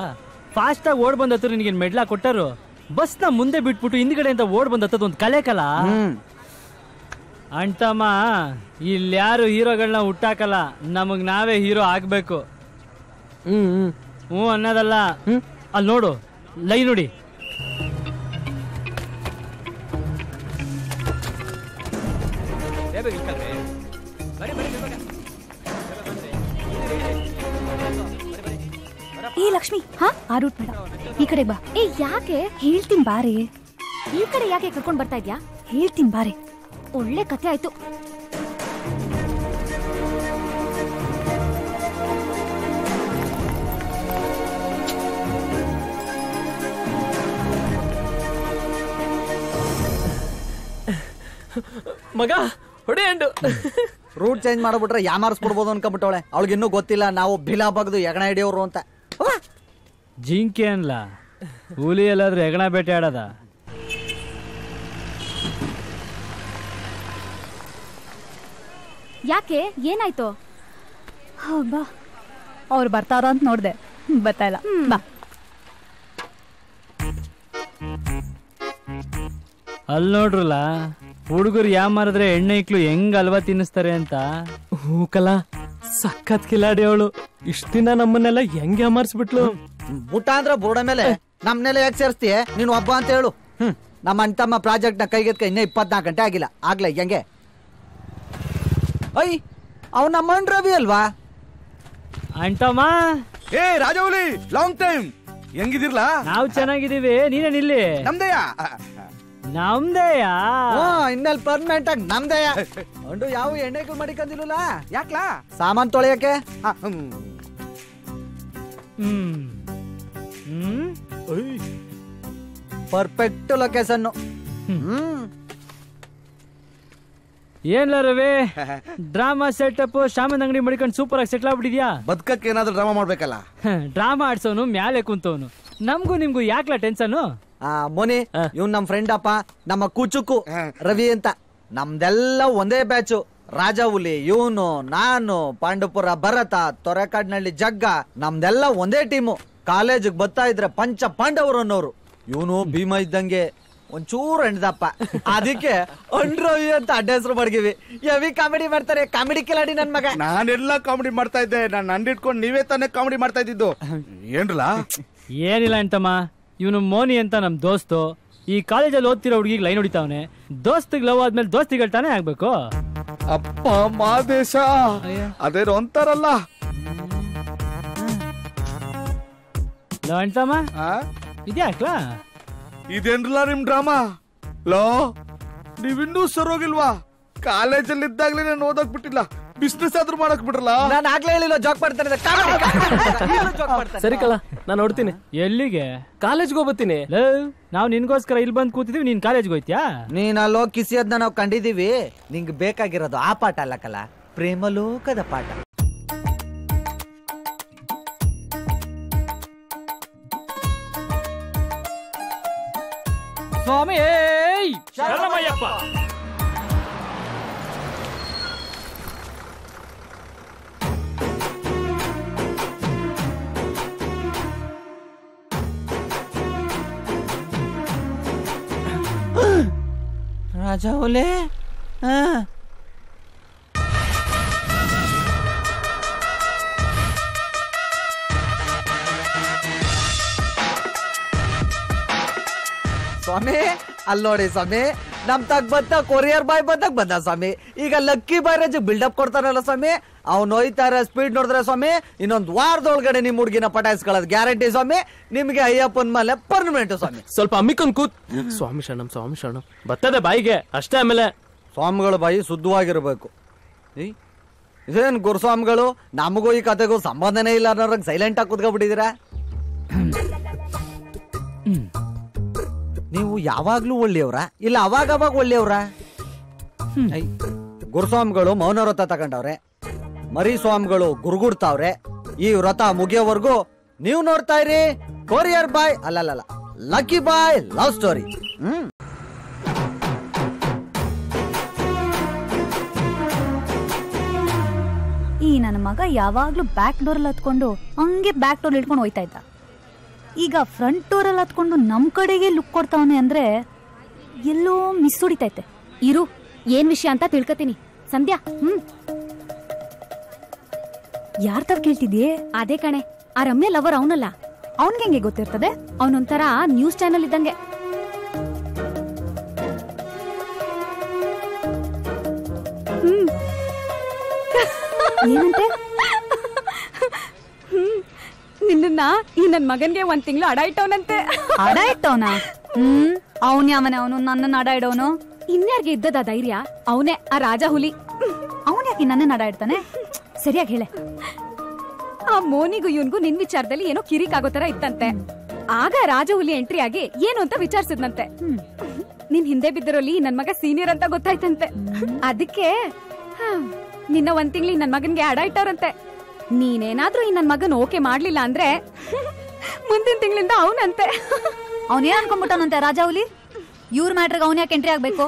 ಫಾಸ್ಟ್ ಆಗಿ ಓಡ್ ಬಂದತ್ರ ನಿನಗೆ ಮೆಡ್ಲ ಕೊಟ್ಟರು? ಬಸ್ನ ಮುಂದೆ ಬಿಟ್ಬಿಟ್ಟು ಹಿಂದ್ಗಡೆ ಅಂತ ಓಡ್ ಬಂದತ್ತದ ಒಂದು ಕಲೆ ಕಲ? ಅಂಟಮ್ಮ ಇಲ್ಲಿ ಯಾರು ಹೀರೋಗಳನ್ನ ಹುಟ್ಟಾಕಲ್ಲ ನಮಗ್ ನಾವೇ ಹೀರೋ ಆಗ್ಬೇಕು. ಹ್ಮ್ ಹ್ಮ್. ಹ್ಞೂ ಅನ್ನೋದಲ್ಲ. ಅಲ್ಲಿ ನೋಡು ಲೈ ನೋಡಿ. ಲಕ್ಷ್ಮಿ. ಹಾ? ಆ ರೂಟ್ ಬೇಡ. ಈ ಕಡೆ ಬಾ. ಏ ಯಾಕೆ? ಹೇಳ್ತೀನಿ ಬಾರಿ. ಈ ಕಡೆ ಯಾಕೆ ಕರ್ಕೊಂಡ್ ಬರ್ತಾ ಇದ್ಯಾ? ಹೇಳ್ತೀನಿ ಬಾರಿ. ಒಳ್ಳೆ ಕತೆ ಆಯ್ತು. ಮಗ ಹೊಡೆ ಅಂಡು ರೂಟ್ ಚೇಂಜ್ ಮಾಡ್ಬಿಟ್ರೆ ಯಾಮಾರಿಸ್ಬಿಡ್ಬೋದು ಅನ್ಕೊಂಬಿಟ್ಟವಳೆ ಅವಳಿಗೆ ಇನ್ನೂ ಗೊತ್ತಿಲ್ಲ ನಾವು ಬಿಲಾ ಬಗ್ದು ಎಗಣ ಹಿಡಿಯೋರು ಅಂತ! ಜಿಂಕೆ ಅನ್ಲ ಹುಲಿ ಎಲ್ಲಾದ್ರೂ ಹೆಗಣ ಬೇಟೆ ಆಡದ? ಯಾಕೆ? ಏನಾಯ್ತು? ಬಾ ಅವ್ರು ಬರ್ತಾರ ಅಂತ ನೋಡ್ದೆ. ಬರ್ತಾ ಇಲ್ಲ. ಬಾ. ಅಲ್ಲಿ ನೋಡ್ರಲ್ಲ ಹುಡುಗರು ಯಾ ಮಾರಿದ್ರೆ ಎಣ್ಣೆ ಇಕ್ಲು ಹೆಂಗ್ ಅಲ್ವಾ ತಿನ್ನಿಸ್ತಾರೆ ಅಂತ? ಹೂ ಕಲ ಸಖತ್ ಕಿಲಾಡಿ ಅವಳು. ಇಷ್ಟ ದಿನ ನಮ್ಮನ್ನೆಲ್ಲ ಹೆಂಗೆ ಅಮರ್ಸ್ಬಿಟ್ಲು ಊಟ ಅಂದ್ರ ಬೋರ್ಡ ಮೇಲೆ. ನಮ್ನೆಲ್ಲ ಯಾಕೆ ಸೇರಿಸ್ತೀಯ? ನೀನು ಒಬ್ಬ ಅಂತ ಹೇಳು. ಹ್ಮ್. ನಮ್ಮ ಅಣ್ತಮ್ಮ ಪ್ರಾಜೆಕ್ಟ್ನ ಕೈಗೆತ್ಕ ಇನ್ನ ಇಪ್ಪತ್ನಾಲ್ಕು ಗಂಟೆ ಆಗಿಲ್ಲ. ಆಗ್ಲ ಹೆಂಗೆ? ಐ ಅವ್ ನಮ್ಮ ಅಣ್ಣ ರವಿ ಅಲ್ವಾ? ಅಂಟಮ್ಮ ಏ ರಾಜೌಲಿ ಲಾಂಗ್ ಟೈಮ್ ಹೆಂಗಿದಿರ್ಲಾ ನಾವು ಚೆನ್ನಾಗಿದೀವಿ ನೀನೇನಿಲ್ಲಿ ನಮ್ದಯ್ಯ ನಮ್ದೇಯಾ? ಇನ್ನಲ್ಲಿ ಇನ್ನೆಲ್ ಪರ್ಮನೆಂಟ್ ಆಗಿ ನಮ್ದೇ ಅಂಡು ಯಾವ ಎಣ್ಣೆಗೂ ಮಡಿಕಂದಿಲ್ಲ ಯಾಕ್ಲಾ? ಸಾಮಾನ್ ತೊಳೆಯಕ್ಕೆ? ಪರ್ಫೆಕ್ಟ್ ಲೊಕೇಶನ್ ಏನ್ಲ ರವಿ? ಡ್ರಾಮಾ ಸೆಟಪ್ ಶಾಮನ್ ಅಂಗಡಿ ಮಡಿಕೊಂಡು ಸೂಪರ್ ಆಗಿ ಸೆಟ್ಲ್ ಆಗ್ಬಿಟ್ಟಿದ್ಯಾ? ಬದುಕಕ್ಕೆ ಏನಾದ್ರೂ ಡ್ರಾಮಾ ಮಾಡ್ಬೇಕಲ್ಲ? ಡ್ರಾಮಾ ಆಡ್ಸೋನು ಮ್ಯಾಲೆ ಕುಂತವನು ನಮಗೂ ನಿಮ್ಗೂ ಯಾಕ್ಲಾ ಟೆನ್ಷನ್ ಆ ಮೋನಿ ಇವ್ ನಮ್ ಫ್ರೆಂಡ್ ಅಪ್ಪ ನಮ್ಮ ಕೂಚುಕು ರವಿ ಅಂತ. ನಮ್ದೆಲ್ಲ ಒಂದೇ ಬ್ಯಾಚು ರಾಜ ಹುಲಿ ಇವನು ನಾನು ಪಾಂಡುಪುರ ಭರತ ತೊರೆಕಾಡ್ನಳ್ಳಿ ಜಗ್ಗ ನಮ್ದೆಲ್ಲ ಒಂದೇ ಟೀಮು ಕಾಲೇಜಿಗೆ ಬರ್ತಾ ಇದ್ರೆ ಪಂಚ ಪಾಂಡವರು ಅನ್ನೋರು. ಇವನು ಭೀಮ ಇದ್ದಂಗೆ ಒಂಚೂರು ಹೆಣ್ದಪ್ಪ. ಅದಕ್ಕೆ ಅಂಡ್ರವಿ ಅಂತ ಅಡ್ಡ ಹೆಸರು ಮಡ್ಗಿವಿ. ಯವಿ ಕಾಮಿಡಿ ಮಾಡ್ತಾರೆ? ಕಾಮಿಡಿ ಕಿಲಾಡಿ ನನ್ ಮಗ. ನಾನೆಲ್ಲ ಕಾಮಿಡಿ ಮಾಡ್ತಾ ಇದ್ದೆ. ನಾನು ಅಂಡಿಟ್ಕೊಂಡು ನೀವೇ ತಾನೇ ಕಾಮಿಡಿ ಮಾಡ್ತಾ ಇದ್ದಿದ್ದು. ಏನ್ರಲ್ಲ? ಏನಿಲ್ಲ ಅಂತಮ್ಮ ಇವನು ಮೋನಿ ಅಂತ ನಮ್ ದೋಸ್ತು. ಈ ಕಾಲೇಜಲ್ಲಿ ಓದ್ತಿರೋ ಹುಡುಗಿಗೆ ಲೈನ್ ಹೊಡಿತಾವನೆ. ದೋಸ್ತಿಗೆ ಲವ್ ಆದ್ಮೇಲೆ ದೋಸ್ತಿಗಳ ತಾನೇ ಆಗ್ಬೇಕು? ಅಪ್ಪ ಮಾದೇಶ. ಅದೇನೋ ಅಂತಾರಲ್ಲ. ಆ? ಇದ್ಯಾಕ್ಲಾ? ಇದೇನ್ರಲ್ಲ ನಿಮ್ ಡ್ರಾಮಾ? ಲೋ ನೀವಿನ್ನೂ ಸರೋಗಿಲ್ವಾ? ಕಾಲೇಜಲ್ಲಿ ಇದ್ದಾಗ್ಲೇ ನಾನು ಓದಕ್ ಬಿಟ್ಟಿಲ್ಲ. ಬಿಸ್ನೆಸ್ ಆದ್ರೂ ಮಾಡಕ್ ಬಿಡ್ರಲ್ಲ ನಾನು ಆಗ್ಲೇ ಹೇಳಿಲ್ಲ ಜಾಕ್ ಮಾಡ್ತಾನೆ ಸರಿ ಕಲ ನಾನು ನೋಡ್ತೀನಿ. ಎಲ್ಲಿಗೆ? ಕಾಲೇಜ್ಗೆ ಹೋಗ್ಬತ್ತೀನಿ. ನಾವ್ ನಾವು ನಿನ್ಗೋಸ್ಕರ ಇಲ್ಲಿ ಬಂದು ಕೂತಿದೀವಿ ನೀನ್ ಕಾಲೇಜ್ಗೆ ಹೋಯ್ತ್ಯಾ? ನೀನ್ ಅಲ್ಲೋ ಕಿಸಿಯದ್ನ ನಾವು ಕಂಡಿದೀವಿ. ನಿಂಗ್ ಬೇಕಾಗಿರೋದು ಆ ಪಾಠ ಅಲ್ಲ ಕಲ. ಪ್ರೇಮಲೋಕದ ಪಾಠ. ಸ್ವಾಮಿ ಶರಣಮಯ್ಯಪ್ಪ. ರಾಜ ಒಲೆ ಸ್ವಾಮಿ ಅಲ್ಲಿ ನೋಡಿ ಸ್ವಾಮಿ ನಮ್ ತಗ್ ಬಂತ ಕೊರಿಯರ್ ಬಾಯ್ ಬಂದಾಗ ಬಂದ ಸ್ವಾಮಿ. ಈಗ ಲಕ್ಕಿ ಬ್ಯಾರೇಜ್ ಬಿಲ್ಡಪ್ ಕೊಡ್ತಾರಲ್ಲ ಸ್ವಾಮಿ. ಅವ್ನು ಹೋಯ್ತಾರೆ ಸ್ಪೀಡ್ ನೋಡಿದ್ರೆ ಸ್ವಾಮಿ ಇನ್ನೊಂದ್ ವಾರದೊಳಗಡೆ ನಿಮ್ ಹುಡುಗಿನ ಪಟಾಯಿಸ್ಕೊಳ್ಳೋದು ಗ್ಯಾರಂಟಿ ಸ್ವಾಮಿ. ನಿಮ್ಗೆ ಅಯ್ಯಪ್ಪನ ಮೇಲೆ ಪರ್ಮನೆಂಟ್ ಸ್ವಾಮಿ. ಸ್ವಲ್ಪ ಅಮ್ಮಿಕೊಂಡ್ ಕೂತ್. ಸ್ವಾಮಿ ಶರಣಂ ಸ್ವಾಮಿ ಶರಣಂ. ಬರ್ತದೆ ಬಾಯಿಗೆ ಅಷ್ಟೇ ಆಮೇಲೆ. ಸ್ವಾಮಿಗಳ ಬಾಯಿ ಶುದ್ಧವಾಗಿರ್ಬೇಕು. ಏನ್ ಇದೇನ್ ಗುರುಸ್ವಾಮಿಗಳು? ನಮಗೂ ಈ ಕತೆಗೂ ಸಂಬಂಧನೇ ಇಲ್ಲ ಅನ್ನೋರ್ಗೆ ಸೈಲೆಂಟ್ ಆಗಿ ಕುತ್ಕೊಬಿಟ್ಟಿದ್ದೀರಾ ನೀವು ಯಾವಾಗ್ಲೂ ಒಳ್ಳೆಯವ್ರ? ಇಲ್ಲ ಅವಾಗ ಅವಾಗ ಒಳ್ಳೆಯವ್ರ ಗುರುಸ್ವಾಮಿಗಳು ಮೌನ ವ್ರತ ತಗೊಂಡವ್ರೆ. ಮರಿ ಸ್ವಾಮಿಗಳು ಗುರುಗುಡ್ತಾವ್ರೆ. ಈ ವ್ರತ ಮುಗಿಯೋವರೆಗೂ ನೀವು ನೋಡ್ತಾ ಇರಿ ಕೊರಿಯರ್ ಬಾಯ್ ಅಲ್ಲಲ್ಲ ಲಕ್ಕಿ ಬಾಯ್ ಲವ್ ಸ್ಟೋರಿ. ಹ್ಮ್. ಈ ನನ್ನ ಮಗ ಯಾವಾಗ್ಲೂ ಬ್ಯಾಕ್ ಡೋರಲ್ಲಿ ಹತ್ಕೊಂಡು ಹಂಗೆ ಬ್ಯಾಕ್ ಡೋರ್ ಇಟ್ಕೊಂಡು ಹೋಯ್ತಾ ಇದ್ದ. ಈಗ ಫ್ರಂಟ್ ಡೋರಲ್ಲಿ ಹತ್ಕೊಂಡು ನಮ್ ಕಡೆಗೆ ಲುಕ್ ಕೊಡ್ತಾವನೆ ಅಂದ್ರೆ ಎಲ್ಲೋ ಮಿಸ್ ಹೊಡಿತೈತೆ. ಇರು ಏನ್ ವಿಷಯ ಅಂತ ತಿಳ್ಕೊತೀನಿ. ಸಂಧ್ಯಾ ಹ್ಮ್. ಯಾರ್ ತಾವ್ ಕೇಳ್ತಿದ್ಯೆ? ಅದೇ ಕಣೆ ಆ ರಮ್ಯ ಲವರ್ ಅವನಲ್ಲ. ಅವನ್ಗೆ ಹೆಂಗೆ ಗೊತ್ತಿರ್ತದೆ? ಅವನೊಂಥರ ನ್ಯೂಸ್ ಚಾನೆಲ್ ಇದ್ದಂಗೆ. ಏನಂತೆ? ಅವನ್ನ ಈ ನನ್ ಮಗನ್ಗೆ ಒಂದ್ ತಿಂಗಳು ಅಡ ಇಟ್ಟವನಂತೆ. ಅಡ ಇಟ್ಟವನ? ಹ್ಮ್ ಅವನ್ ಯಾವನೇ ಅವನು? ನನ್ನ ಅಡ ಇಡೋನು? ಇನ್ಯಾರ್ಗೆ ಇದ್ದದ ಧೈರ್ಯ? ಅವನೇ ಆ ರಾಜ ಹುಲಿ. ಅವನ್ ಯಾಕೆ ನನ್ನ ಅಡ ಇಡ್ತಾನೆ? ಸರಿಯಾಗಿ ಹೇಳೆ. ಆ ಮೋನಿಗೂ ಇವನ್ಗೂ ನಿನ್ ವಿಚಾರದಲ್ಲಿ ಏನೋ ಕಿರಿಕ್ ಆಗೋ ತರ ಇತ್ತಂತೆ. ಆಗ ರಾಜ ಹುಲಿ ಎಂಟ್ರಿ ಆಗಿ ಏನು ಅಂತ ವಿಚಾರಿಸಿದ್ನಂತೆ. ನಿನ್ ಹಿಂದೆ ಬಿದ್ದರಲ್ಲಿ ನನ್ ಮಗ ಸೀನಿಯರ್ ಅಂತ ಗೊತ್ತಾಯ್ತಂತೆ. ಅದಕ್ಕೆ ನಿನ್ನ ಒಂದ್ ತಿಂಗ್ಳಿ ನನ್ ಮಗನ್ಗೆ ಅಡ ಇಟ್ಟವ್ರಂತೆ. ನೀನೇನಾದ್ರೂ ಈ ನನ್ ಮಗನ್ ಓಕೆ ಮಾಡ್ಲಿಲ್ಲ ಅಂದ್ರೆ ಮುಂದಿನ ತಿಂಗಳಿಂದ ಅವನಂತೆ. ಅವನೇನ್ ಅನ್ಕೊಂಡ್ಬಿಟ್ಟವನಂತೆ ರಾಜ ಹುಲಿ? ಇವ್ರ ಮ್ಯಾಟ್ರಿಗೆ ಅವನ್ ಯಾಕೆ ಎಂಟ್ರಿ ಆಗ್ಬೇಕು?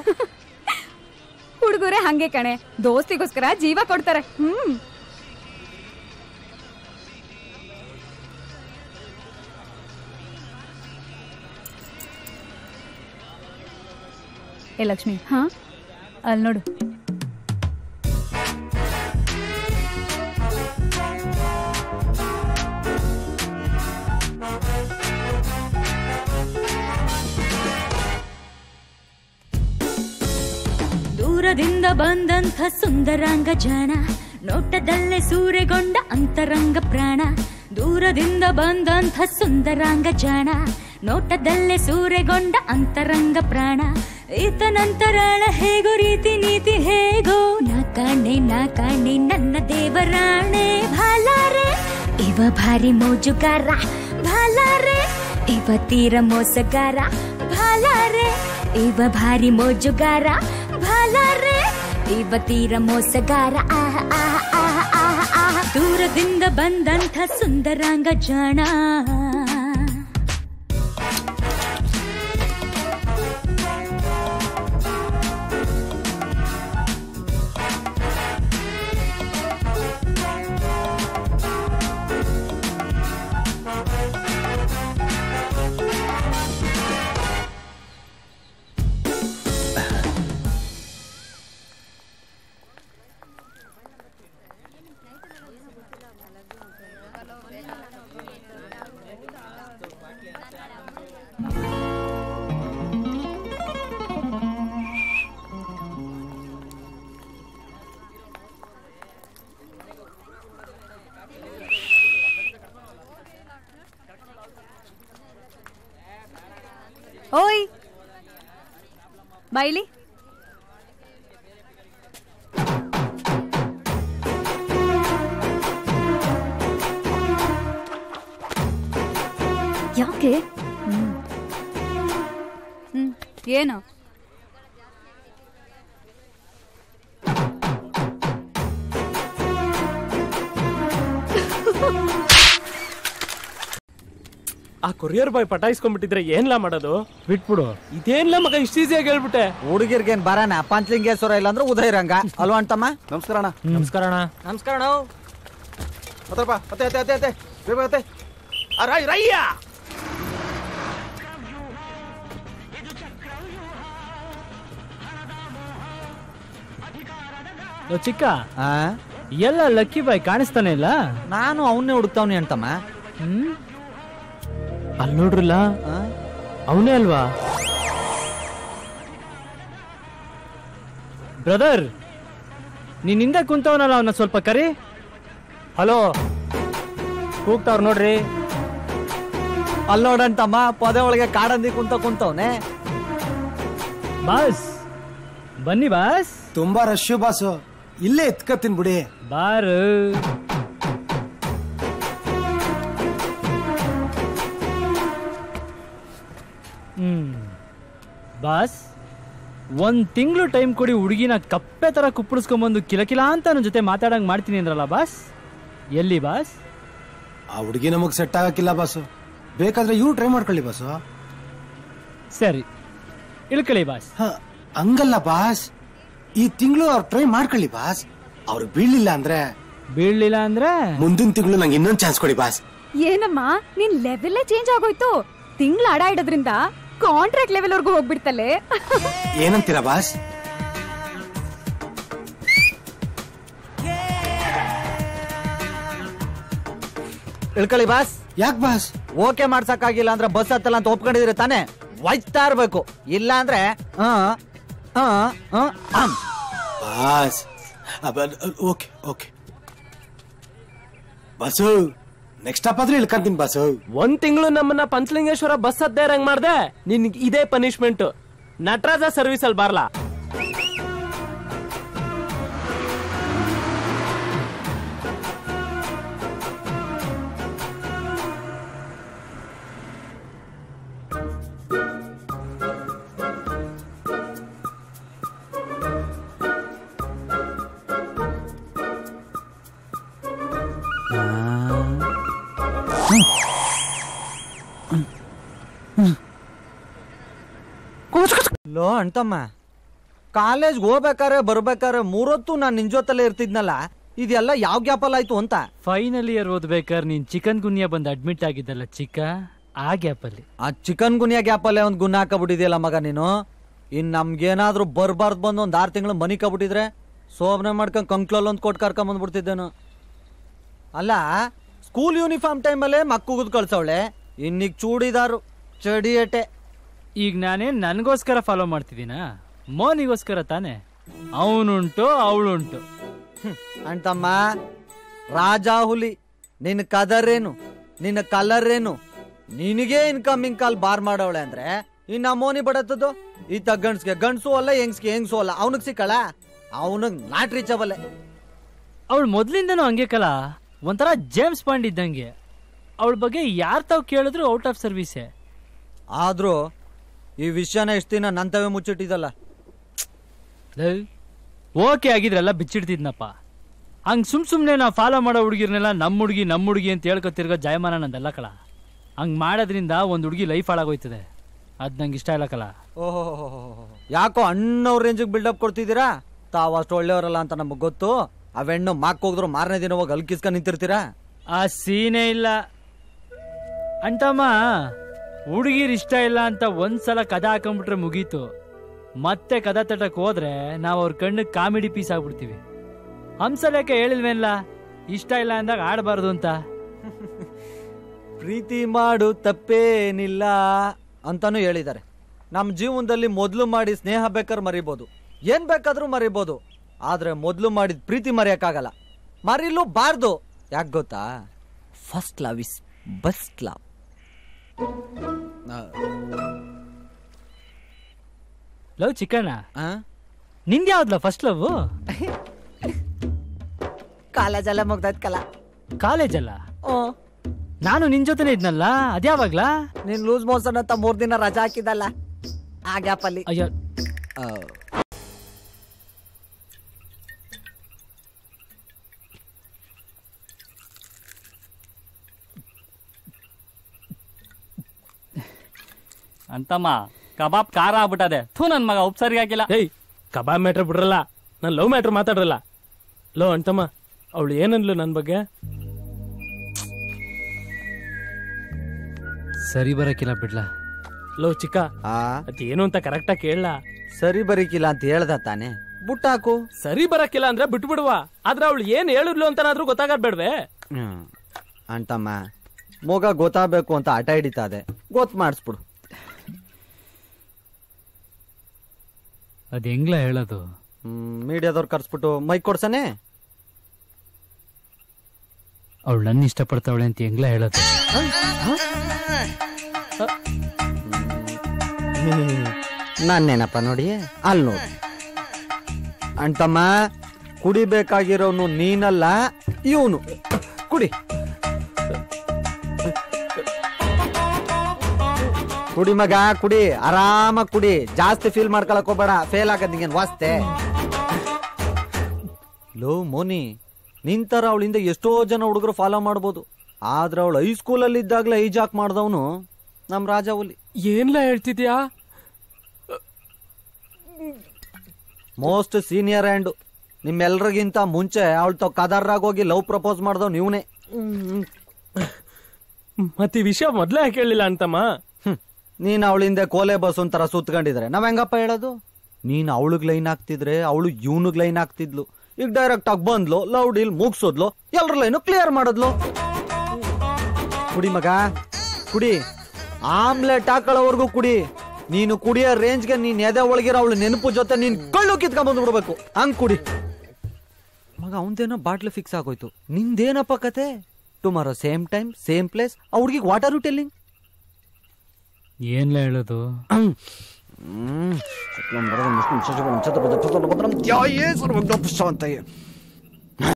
ಹುಡುಗರೇ ಹಂಗೆ ಕಣೆ. ದೋಸ್ತಿಗೋಸ್ಕರ ಜೀವ ಕೊಡ್ತಾರೆ. ಹ್ಮ್. ಏ ಲಕ್ಷ್ಮಿ ಹಾ? ಅಲ್ಲಿ ನೋಡು. ದೂರದಿಂದ ಬಂದಂಥ ಸುಂದರಾಂಗ ಜನ, ನೋಟದಲ್ಲೇ ಸೂರೆಗೊಂಡ ಅಂತರಂಗ ಪ್ರಾಣ. ದೂರದಿಂದ ಬಂದಂಥ ಸುಂದರಾಂಗ ಜನ, ನೋಟದಲ್ಲೇ ಸೂರೆಗೊಂಡ ಅಂತರಂಗ ಪ್ರಾಣ. ಈತನಂತರಾಳ ಹೇಗೋ ರೀತಿ ನೀತಿ ಹೇಗೋ, ನಾ ಕಾಣೆ ನನ್ನ ದೇವರಾಣೆ. ಭಾಲಾರೆ, ಇವ ಭಾರಿ ಮೋಜುಗಾರ. ಭಾಲಾರೆ, ಇವ ತೀರ ಮೋಸಗಾರ. ಭಾಲಾರೆ, ಇವ ಭಾರಿ ಮೋಜುಗಾರ. ಇವ ತೀರ ಮೋಸಗಾರ ಆಹ ಆಹ ಆಹ ಆಹ ಆಹ ದೂರದಿಂದ ಬಂದಂಥ ಸುಂದರಾಂಗ ಜಾಣ. ಬೈಲಿ ಯಾಕೆ ಹ್ಮ್ ಹ್ಮ್ ಏನು ಆ ಕೊರಿಯರ್ ಬಾಯ್ ಪಟಾಯಿಸ್ಕೊಂಡ್ಬಿಟ್ಟಿದ್ರೆ ಏನ್ಲ ಮಾಡೋದು? ಬಿಟ್ಬಿಡು. ಇದೇನ್ಲ ಮಗ ಇಷ್ಟ ಈಸಿಯಾಗಿ ಹೇಳ್ಬಿಟ್ಟೆ? ಹುಡುಗಿರ್ಗೇನ್ ಬರಾನ ಪಂಚಲಿಂಗೇಶ್ವರ ಇಲ್ಲ ಅಂದ್ರೆ ಉದಯರಂಗ ಅಲ್ವಾ ಅಂತಮ್ಮ ನಮಸ್ಕಾರ ಅಣ್ಣ. ನಮಸ್ಕಾರ ಅಣ್ಣ. ನಮಸ್ಕಾರ ಹತ್ರಪ್ಪ ಅತ್ತೆ ಅತ್ತೆ ಅತ್ತೆ ಅತ್ತೆ. ಬೇಗ ಅತ್ತೆ. ಆ, ರೈ ರಯ್ಯ! ಲೋ ಚಿಕ್ಕ. ಆ? ಎಲ್ಲ ಲಕ್ಕಿ ಬಾಯ್ ಕಾಣಿಸ್ತಾನೆ ಇಲ್ಲ? ನಾನು ಅವನ್ನೇ ಹುಡುಕ್ತಾವ್ನಿ ಅಂತಮ್ಮ ಹ್ಮ್? ಅಲ್ಲಿ ನೋಡ್ರಲ್ಲ? ಅವನೇ ಅಲ್ವಾ? ಬ್ರದರ್ ನಿನ್ನಿಂದ ಕುಂತವನಲ್ಲ ಅವನ ಸ್ವಲ್ಪ ಕರಿ? ಹಲೋ? ಕೂಗ್ತಾವ್ರ ನೋಡ್ರಿ. ಅಲ್ಲಿ ನೋಡಂತಮ್ಮ ಪೊದೆ ಒಳಗೆ ಕಾಡಂದಿ ಕುಂತ ಕುಂತವ್ನೆ. ಬಾಸ್ ಬನ್ನಿ ಬಾಸ್. ತುಂಬಾ ರಶ್ ಬಾಸು. ಇಲ್ಲೇ ಎತ್ಕತ್ತೀನಿ ಬಿಡಿ. ಬಾರು. ಬಾಸ್ ಒಂದ್ ತಿಂಗಳು ಟೈಮ್ ಕೊಡಿ ಹುಡುಗಿನ ಕಪ್ಪೆ ತರ ಕುಪ್ಪಳಿಸ್ಕೊಂಬಂದು ಕಿಲಕಿಲ ಅಂತ ನನ್ನ ಜೊತೆ ಮಾತಾಡಂಗ್ ಮಾಡ್ತೀನಿ ಅಂದ್ರಲ್ಲ ಬಾಸ್? ಎಲ್ಲಿ ಬಾಸ್? ಆ ಹುಡುಗಿ ನಮಗ್ ಸೆಟ್ ಆಗಕ್ಕಿಲ್ಲ ಬಾಸು. ಬೇಕಾದ್ರೆ ಇವ್ರು ಟ್ರೈ ಮಾಡ್ಕೊಳ್ಳಿ ಬಾಸು. ಸರಿ. ಇಳ್ಕೊಳ್ಳಿ ಬಾಸ್. ಹ, ಹಂಗಲ್ಲ ಬಾಸ್. ಈ ತಿಂಗಳು ಅವ್ರು ಟ್ರೈ ಮಾಡ್ಕೊಳ್ಳಿ ಬಾಸ್. ಅವ್ರು ಬೀಳ್ಲಿಲ್ಲ ಅಂದ್ರೆ? ಬೀಳ್ಲಿಲ್ಲ ಅಂದ್ರೆ? ಮುಂದಿನ ತಿಂಗಳು ನಂಗೆ ಇನ್ನೊಂದು ಚಾನ್ಸ್ ಕೊಡಿ ಬಾಸ್. ಏನಮ್ಮ ನಿನ್ ಲೆವೆಲ್ಲೇ ಚೇಂಜ್ ಆಗೋಯ್ತು. ತಿಂಗ್ಳ ಅಡ ಇಡೋದ್ರಿಂದ. ಕಾಂಟ್ರಾಕ್ಟ್ ಲೆವೆಲ್ ವರ್ಗೂ ಹೋಗ್ಬಿಡ್ತಲ್ಲೇ? ಏನಂತೀರಾ ಬಾಸ್? ಇಳ್ಕೊಳ್ಳಿ ಬಾಸ್. ಯಾಕೆ ಬಾಸ್? ಓಕೆ ಮಾಡ್ಸಕ್ಕಾಗಿಲ್ಲ ಅಂದ್ರೆ ಬಸ್ ಹತ್ತಲ್ಲ ಅಂತ ಒಪ್ಕೊಂಡಿದ್ರೆ ತಾನೇ? ಒಯ್ತಾ ಇರ್ಬೇಕು ಇಲ್ಲ ಅಂದ್ರೆ bus okay okay. Boss. Next stop ಆದ್ರೆ ಇಳ್ಕಂತೀನಿ ಬಸ್ ಒಂದ್ ತಿಂಗಳು ನಮ್ಮನ್ನ ಪಂಚಲಿಂಗೇಶ್ವರ ಬಸ್ ಹದ್ದೇ ಇರಂಗ್ ಮಾಡ್ದೆ. ನಿನ್ಗೆ ಇದೇ ಪನಿಷ್ಮೆಂಟ್ ನಟರಾಜ ಸರ್ವಿಸ್ ಅಲ್ಲಿ ಬಾರ್ಲಾ. ಲೋ ಅಣ್ತಮ್ಮ ಕಾಲೇಜ್ಗೆ ಹೋಗ್ಬೇಕಾರೆ ಬರ್ಬೇಕಾರೆ ಮೂರೊತ್ತು ನಾನು ನಿನ್ ಜೊತೆಲೆ ಇರ್ತಿದ್ನಲ್ಲ ಇದೆಲ್ಲ ಯಾವ ಗ್ಯಾಪಲ್ ಆಯ್ತು ಅಂತ? ಫೈನಲ್ ಇಯರ್ ಓದ್ಬೇಕಾದ್ರೆ ನೀನ್ ಚಿಕನ್ ಗುನ್ಯಾ ಬಂದು ಅಡ್ಮಿಟ್ ಆಗಿದ್ದಲ್ಲ ಚಿಕ್ಕ ಆ ಗ್ಯಾಪಲ್ಲಿ. ಆ ಚಿಕನ್ ಗುನಿಯಾ ಗ್ಯಾಪಲ್ಲೇ ಒಂದು ಗುಣ ಹಾಕಬಿಟ್ಟಿದೆಯಲ್ಲ ಮಗ ನೀನು? ಇನ್ ನಮ್ಗೇನಾದ್ರೂ ಬರ್ಬಾರ್ದು ಬಂದು ಒಂದ್ ಆರು ತಿಂಗಳು ಮನಿ ಕಬಿಟ್ಟಿದ್ರೆ ಸೋಮನೆ ಮಾಡ್ಕೊಂಡ್ ಕಂಕ್ಲಲ್ಲಿ ಒಂದು ಕೊಟ್ಟು ಕರ್ಕೊಂಡ್ ಬಂದ್ಬಿಡ್ತಿದ್ದೇನು ಅಲ್ಲ ಸ್ಕೂಲ್ ಯೂನಿಫಾರ್ಮ್ ಟೈಮಲ್ಲೇ ಮಕ್ಕುಗುದ್ ಕಳ್ಸವಳೆ. ಇನ್ನೀಗ ಚೂಡಿದಾರು ಚಡಿಯಟೆ. ಈಗ ನಾನೇ ನನಗೋಸ್ಕರ ಫಾಲೋ ಮಾಡ್ತಿದ್ದೀನ? ಮೋನಿಗೋಸ್ಕರ ತಾನೆ? ಅವನುಂಟು ಅವಳುಂಟು. ಅಂತಮ್ಮ ರಾಜಾ ಹುಲಿ ನಿನ್ನ ಕದರೇನು? ನಿನ್ನ ಕಲರ್ ಏನು ನಿನಗೆ ಇನ್ಕಮಿಂಗ್ ಕಾಲ್ ಬಾರ್ ಮಾಡವಳೆ ಅಂದ್ರೆ ಇನ್ನ ಮೋನಿ ಬಡತ್ತದು? ಈತ ಗಂಡ್ಸ್ಗೆ ಗಂಡ್ಸು ಅಲ್ಲ ಹೆಂಗ್ಸ್ಗೆ ಹೆಂಗ್ಸು ಅಲ್ಲ ಅವನಿಗೆ ಸಿಕ್ಕಳ? ಅವನಿಗೆ ನಾಟ್ ರೀಚಬಲ್ಲೆ ಅವಳು ಮೊದ್ಲಿಂದನೂ ಹಂಗೆ ಕಲ? ಒಂಥರ ಜೇಮ್ಸ್ ಬಾಂಡ್ ಇದ್ದಂಗೆ. ಅವಳ ಬಗ್ಗೆ ಯಾರು ತಾವು ಕೇಳಿದ್ರು ಔಟ್ ಆಫ್ ಸರ್ವಿಸೇ. ಆದರೂ ಈ ವಿಷಯನ ಎಷ್ಟು ದಿನ ನಂತವೇ ಮುಚ್ಚಿಟ್ಟಿದಲ್ಲ ಓಕೆ ಆಗಿದ್ರಲ್ಲ ಬಿಚ್ಚಿಡ್ತಿದ್ನಪ್ಪ. ಹಂಗ್ ಸುಮ್ ಸುಮ್ನೆ ನಾವು ಫಾಲೋ ಮಾಡೋ ಹುಡುಗಿರ್ನೆಲ್ಲ ನಮ್ಮ ಹುಡುಗಿ ನಮ್ಮ ಹುಡುಗಿ ಅಂತ ಹೇಳ್ಕೊತಿರ್ಗೋ ಜಾಯಮಾನ ನಂದಲ್ಲ ಕಳ. ಹಂಗ್ ಮಾಡೋದ್ರಿಂದ ಒಂದು ಹುಡುಗಿ ಲೈಫ್ ಹಾಳಾಗೋಯ್ತದೆ. ಅದ್ ನಂಗೆ ಇಷ್ಟ ಇಲ್ಲ ಕಲ ಓಹೋ ಯಾಕೋ ಅಣ್ಣವ್ರ ರೇಂಜಿಗೆ ಬಿಲ್ಡಪ್ ಕೊಡ್ತಿದ್ದೀರಾ? ತಾವು ಅಷ್ಟು ಒಳ್ಳೆಯವರಲ್ಲ ಅಂತ ನಮಗೆ ಗೊತ್ತು. ಅವೆಣ್ಣು ಮಾಕ್ ಹೋಗಿದ್ರು ಮಾರನೇ ದಿನ ಹೋಗಿ ಅಲ್ಕಿಸ್ಕೊಂಡು ನಿಂತಿರ್ತೀರಾ? ಆ ಸೀನೇ ಇಲ್ಲ. ಅಂಟಮ್ಮ ಹುಡುಗಿರ್ ಇಷ್ಟ ಇಲ್ಲ ಅಂತ ಒಂದ್ಸಲ ಕದ ಹಾಕೊಂಡ್ಬಿಟ್ರೆ ಮುಗೀತು. ಮತ್ತೆ ಕದ ತಟಕ್ ಹೋದ್ರೆ ನಾವು ಅವ್ರ ಕಣ್ಣಿಗೆ ಕಾಮಿಡಿ ಪೀಸ್ ಆಗ್ಬಿಡ್ತೀವಿ. ಹಂಸಲೇಖ ಹೇಳಿಲ್ವೇನಲ್ಲ ಇಷ್ಟ ಇಲ್ಲ ಅಂದಾಗ ಆಡಬಾರ್ದು ಅಂತ. ಪ್ರೀತಿ ಮಾಡು ತಪ್ಪೇನಿಲ್ಲ ಅಂತಾನು ಹೇಳಿದ್ದಾರೆ. ನಮ್ಮ ಜೀವನದಲ್ಲಿ ಮೊದಲು ಮಾಡಿ ಸ್ನೇಹ ಬೇಕಾದ್ರೆ ಮರಿಬೋದು. ಏನ್ ಬೇಕಾದ್ರೂ ಮರಿಬೋದು. ಆದ್ರೆ ಮೊದಲು ಮಾಡಿದ ಪ್ರೀತಿ ಮರೆಯಕ್ಕಾಗಲ್ಲ. ಮರಿಲು ಬಾರ್ದು. ಯಾಕೆ ಗೊತ್ತಾ? First love is best love love Chikkanna? ನಿಂದ ಯಾವ್ದಲ್ಲ ಫಸ್ಟ್ ಲವ್ ಕಾಲೇಜೆಲ್ಲ ಮುಗ್ದಾಯ್ತು ಕಲ. ಕಾಲೇಜಲ್ಲ ನಾನು ನಿನ್ ಜೊತೆನೆ ಇದ್ನಲ್ಲ ಅದ್ಯಾವಾಗ್ಲಾ? ನೀನ್ ಲೂಸ್ ಮೋಸನ್ ಅಂತ ಮೂರ್ ದಿನ ರಜಾ ಹಾಕಿದಲ್ಲ ಆ ಗ್ಯಾಪಲ್ಲಿ ಅಯ್ಯೋ ಅಂತಮ್ಮ ಕಬಾಬ್ ಖಾರ ಆಗ್ಬಿಟ್ಟದೆ. ಥೂ ನನ್ ಮಗ ಉಪ್ ಸರಿ ಹಾಕಿಲ್ಲ. ಏಯ್ ಕಬಾಬ್ ಮ್ಯಾಟ್ರ್ ಬಿಡ್ರಲ್ಲ. ನಾನು ಲವ್ ಮ್ಯಾಟ್ರ್ ಮಾತಾಡ್ರಲ್ಲ. ಲೋ ಅಂತಮ್ಮ ಅವಳು ಏನನ್ಲು ನನ್ನ ಬಗ್ಗೆ? ಸರಿ ಬರಕಿಲ್ಲ ಬಿಡ್ಲಾ. ಲೋ ಚಿಕ್ಕ ಅದೇನು ಅಂತ ಕರೆಕ್ಟಾಗಿ ಕೇಳಲ್ಲ ಸರಿ ಬರೀಕಿಲ್ಲ ಅಂತ ಹೇಳ್ದ ತಾನೆ. ಬುಟ್ಟಾಕು. ಸರಿ ಬರಕಿಲ್ಲ ಅಂದ್ರೆ ಬಿಟ್ಬಿಡುವ. ಆದ್ರೆ ಅವಳು ಏನ್ ಹೇಳಿದ್ಲು ಅಂತನಾದ್ರೂ ಗೊತ್ತಾಗದ್ ಬೇಡ್ವೆ. ಹ್ಮ್. ಅಂತಮ್ಮ ಮೋಗ ಗೊತ್ತಾಗಬೇಕು ಅಂತ ಹಠ ಹಿಡಿತಾದೆ ಗೊತ್ತು ಮಾಡಿಸ್ಬಿಡು. ಅದ್ ಹೆಂಗ್ಲ ಹೇಳೋದು? ಮೀಡಿಯಾದವ್ರು ಕರ್ಸ್ಬಿಟ್ಟು ಮೈಕ್ ಕೊಡ್ಸನೆ? ಅವಳು ನನ್ನ ಇಷ್ಟಪಡ್ತಾವಳೆ ಅಂತ ಹೆಂಗ್ಲ ಹೇಳೋದು? ನಾನೇನಪ್ಪ ನೋಡಿ ಅಲ್ಲಿ ನೋಡಿ. ಅಂತಮ್ಮ ಕುಡಿಬೇಕಾಗಿರೋನು ನೀನಲ್ಲ ಇವನು. ಕುಡಿ. ಕುಡಿ ಮಗ ಕುಡಿ. ಆರಾಮ ಕುಡಿ. ಜಾಸ್ತಿ ಫೀಲ್ ಮಾಡ್ಕೊಳಕ್ ಹೋಗ್ಬೇಡ. ಫೇಲ್ ಆಗದ್ ನಿಂಗೇನ್ ವಾಸ್ತೆ? ಲೋ ಮೋನಿ. ನಿಂತರ ಅವಳಿಂದ ಎಷ್ಟೋ ಜನ ಹುಡುಗರು ಫಾಲೋ ಮಾಡ್ಬೋದು. ಆದ್ರೆ ಅವಳು ಹೈಸ್ಕೂಲಲ್ಲಿ ಇದ್ದಾಗಲೇ ಐಜಾಕ್ ಮಾಡ್ದವನು ನಮ್ ರಾಜ ಹುಲಿ. ಏನ್ಲ ಹೇಳ್ತಿದ್ಯಾ? ಮೋಸ್ಟ್ ಸೀನಿಯರ್ ಹ್ಯಾಂಡ್ ನಿಮ್ಮೆಲ್ರಿಗಿಂತ ಮುಂಚೆ ಅವಳು ತಾವ್ ಕದಾರ್ರಾಗ ಹೋಗಿ ಲವ್ ಪ್ರಪೋಸ್ ಮಾಡ್ದವ್ ನೀವನೇ ಮತ್ತೆ ಈ ವಿಷಯ ಮೊದ್ಲೇ ಕೇಳಿಲ್ಲ ಹೇಳಿಲ್ಲ ಅಂತಮ್ಮ. ನೀನ್ ಅವಳಿಂದ ಕೋಲೆ ಬಸ್ ಒಂಥರ ಸುತ್ಕೊಂಡಿದ್ರೆ. ನಾವ್ ಹೆಂಗಪ್ಪ ಹೇಳೋದು? ನೀನ್ ಅವಳಿಗೆ ಲೈನ್ ಹಾಕ್ತಿದ್ರೆ, ಅವಳು ಇವನಿಗೆ ಲೈನ್ ಹಾಕ್ತಿದ್ಲು. ಈಗ ಡೈರೆಕ್ಟ್ ಆಗಿ ಬಂದ್ಲು ಲವ್ ಡೀಲ್ ಮುಗ್ಸೋದ್ಲು, ಎಲ್ರ ಲೈನು ಕ್ಲಿಯರ್ ಮಾಡಿದ್ಲು. ಕುಡಿ ಮಗ, ಕುಡಿ. ಆಮ್ಲೆಟ್ ಹಾಕೊಳ್ಳೋವರೆಗೂ ಕುಡಿ. ನೀನು ಕುಡಿಯೋ ರೇಂಜ್ಗೆ ನೀನ್ ಎದೆ ಒಳಗಿರೋ ಅವಳು ನೆನಪು ಜೊತೆ ನೀನ್ ಕಳ್ಳು ಕಿತ್ಕೊಂಡ್ ಬಂದ್ಬಿಡ್ಬೇಕು. ಹಂಗ್ ಕುಡಿ. ಮಗ ಅವಂದೇನೋ ಬಾಟ್ಲು ಫಿಕ್ಸ್ ಆಗೋಯ್ತು. ನಿಂದೇನಪ್ಪ ಕತೆ? Tomorrow same time same place ಆ ಹುಡುಗಿಗೆ ವಾಟ್ ಆರ್ ಯು ಟೆಲ್ಲಿಂಗ್ ಏನ್ಲ ಹೇಳೋದು ಹ್ಮ್